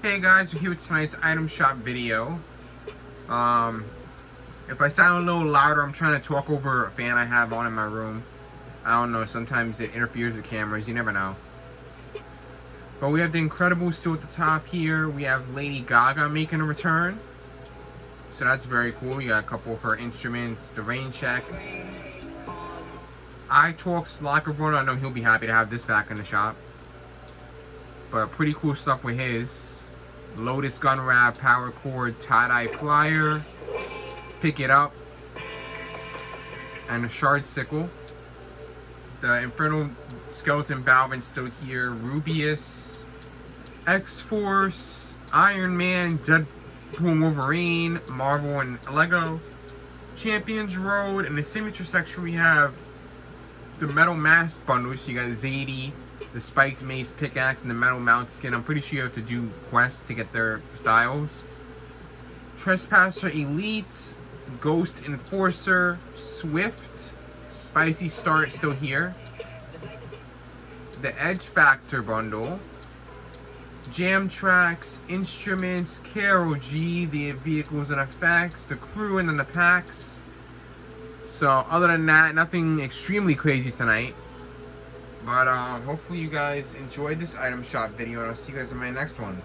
Hey guys, we're here with tonight's item shop video. Um, if I sound a little louder, I'm trying to talk over a fan I have on in my room. I don't know, sometimes it interferes with cameras, you never know. But we have the Incredibles still at the top here. We have Lady Gaga making a return. So that's very cool. We got a couple of her instruments, the rain check. I talked Locker Brother. I know he'll be happy to have this back in the shop. But pretty cool stuff with his. Lotus Gun Wrap, Power Cord, Tie-Dye Flyer. Pick it up. And a Shard Sickle. The Infernal Skeleton Balvin still here. Rubius. X-Force. Iron Man. Deadpool Wolverine. Marvel and Lego. Champions Road. In the signature section we have the Metal Mask bundle. So you got Zadie, the Spiked Mace Pickaxe, and the Metal Mount Skin. I'm pretty sure you have to do quests to get their styles. Trespasser Elite, Ghost Enforcer, Swift, Spicy Start still here. The Edge Factor bundle. Jam Tracks, Instruments, Karol G, the Vehicles and Effects, the Crew, and then the Packs. So other than that, nothing extremely crazy tonight. But uh, hopefully you guys enjoyed this item shop video and I'll see you guys in my next one.